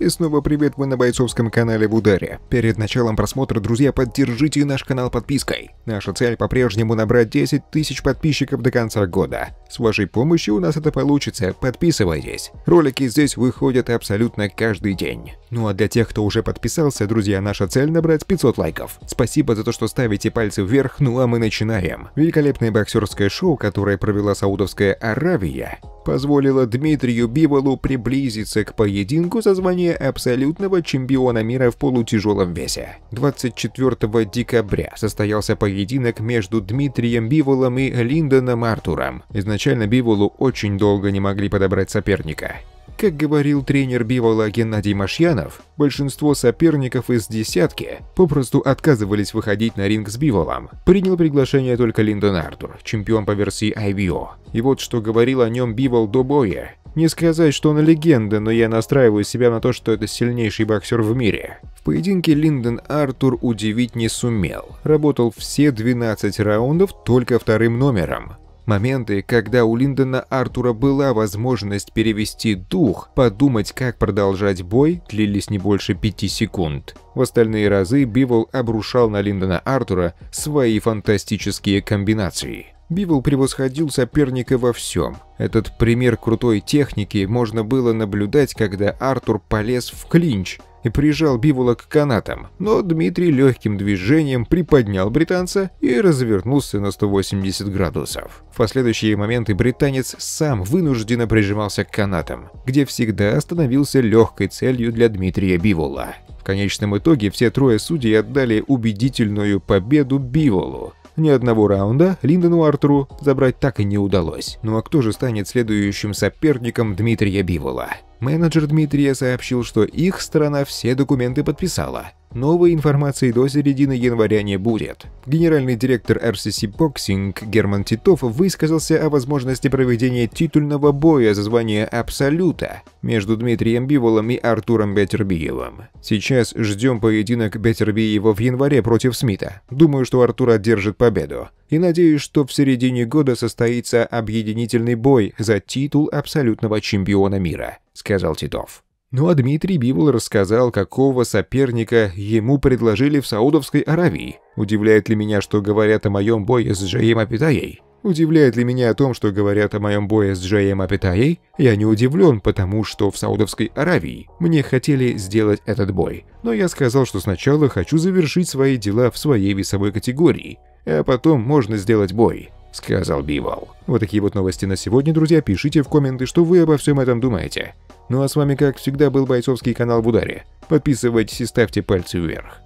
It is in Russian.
И снова привет, вы на бойцовском канале в ударе. Перед началом просмотра, друзья, поддержите наш канал подпиской. Наша цель по-прежнему набрать 10 тысяч подписчиков до конца года. С вашей помощью у нас это получится, подписывайтесь. Ролики здесь выходят абсолютно каждый день. Ну а для тех, кто уже подписался, друзья, наша цель набрать 500 лайков. Спасибо за то, что ставите пальцы вверх, ну а мы начинаем. Великолепное боксерское шоу, которое провела Саудовская Аравия, позволило Дмитрию Биволу приблизиться к поединку за звание абсолютного чемпиона мира в полутяжелом весе. 24 декабря состоялся поединок между Дмитрием Биволом и Линдоном Артуром. Изначально Биволу очень долго не могли подобрать соперника. Как говорил тренер Бивола Геннадий Машьянов, большинство соперников из десятки попросту отказывались выходить на ринг с Биволом. Принял приглашение только Линдон Артур, чемпион по версии IBO. И вот что говорил о нем Бивол до боя. Не сказать, что он легенда, но я настраиваю себя на то, что это сильнейший боксер в мире. В поединке Линдон Артур удивить не сумел. Работал все 12 раундов только вторым номером. Моменты, когда у Линдона Артура была возможность перевести дух, подумать, как продолжать бой, длились не больше пяти секунд. В остальные разы Бивол обрушал на Линдона Артура свои фантастические комбинации. Бивол превосходил соперника во всем. Этот пример крутой техники можно было наблюдать, когда Артур полез в клинч – и прижал Бивола к канатам, но Дмитрий легким движением приподнял британца и развернулся на 180 градусов. В последующие моменты британец сам вынужденно прижимался к канатам, где всегда становился легкой целью для Дмитрия Бивола. В конечном итоге все трое судей отдали убедительную победу Биволу, ни одного раунда Линдону Артуру забрать так и не удалось. Ну а кто же станет следующим соперником Дмитрия Бивола? Менеджер Дмитрия сообщил, что их сторона все документы подписала. Новой информации до середины января не будет. Генеральный директор RCC Boxing Герман Титов высказался о возможности проведения титульного боя за звание Абсолюта между Дмитрием Биволом и Артуром Бетербиевым. Сейчас ждем поединок Бетербиева в январе против Смита. Думаю, что Артур одержит победу. И надеюсь, что в середине года состоится объединительный бой за титул абсолютного чемпиона мира, сказал Титов. Ну а Дмитрий Бивол рассказал, какого соперника ему предложили в Саудовской Аравии. Удивляет ли меня, что говорят о моем бое с Джаем Апитаей? Удивляет ли меня о том, что говорят о моем бое с Джаем Апитаей? Я не удивлен, потому что в Саудовской Аравии мне хотели сделать этот бой. Но я сказал, что сначала хочу завершить свои дела в своей весовой категории, а потом можно сделать бой сказал Бивол. Вот такие вот новости на сегодня, друзья. Пишите в комменты, что вы обо всем этом думаете. Ну а с вами, как всегда, был бойцовский канал в ударе. Подписывайтесь и ставьте пальцы вверх.